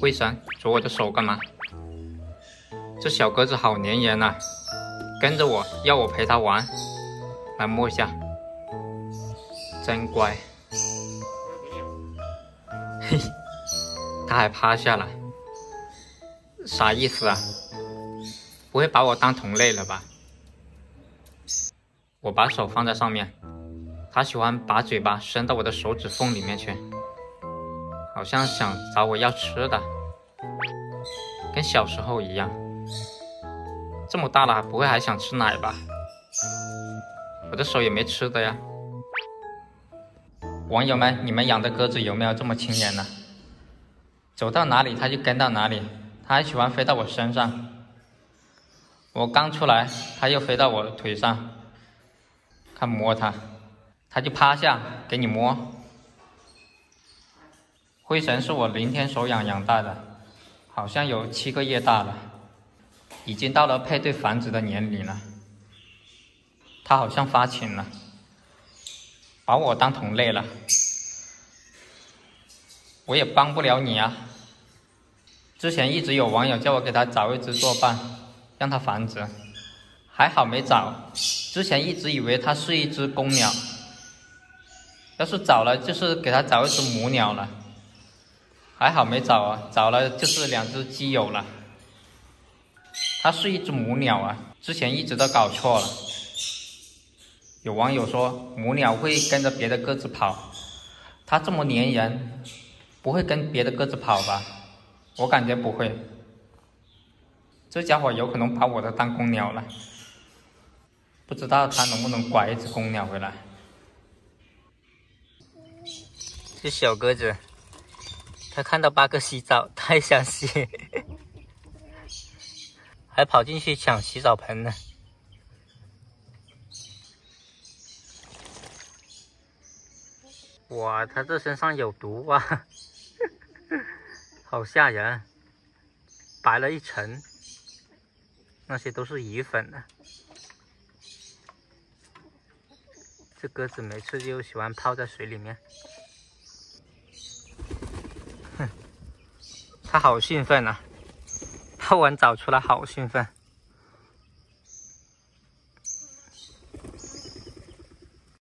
灰神，捉我的手干嘛？这小鸽子好粘人呐，跟着我要我陪它玩，来摸一下，真乖。嘿，它还趴下了，啥意思啊？不会把我当同类了吧？我把手放在上面，它喜欢把嘴巴伸到我的手指缝里面去，好像想找我要吃的，跟小时候一样。这么大了，不会还想吃奶吧？我的手也没吃的呀。网友们，你们养的鸽子有没有这么亲人呢？走到哪里它就跟到哪里，它还喜欢飞到我身上。我刚出来，它又飞到我的腿上，看摸它，它就趴下给你摸。灰神是我零天手养养大的，好像有七个月大了。已经到了配对繁殖的年龄了，它好像发情了，把我当同类了，我也帮不了你啊。之前一直有网友叫我给他找一只作伴，让它繁殖，还好没找。之前一直以为它是一只公鸟，要是找了就是给它找一只母鸟了，还好没找啊，找了就是两只基友了。它是一只母鸟啊，之前一直都搞错了。有网友说母鸟会跟着别的鸽子跑，它这么粘人，不会跟别的鸽子跑吧？我感觉不会。这家伙有可能把我的当公鸟了，不知道它能不能拐一只公鸟回来。这小鸽子，看到八哥洗澡，太想洗。还跑进去抢洗澡盆呢！哇，它这身上有毒啊，好吓人，白了一层，那些都是鱼粉呢。这鸽子每次就喜欢泡在水里面，哼，它好兴奋啊！泡完澡出来好兴奋。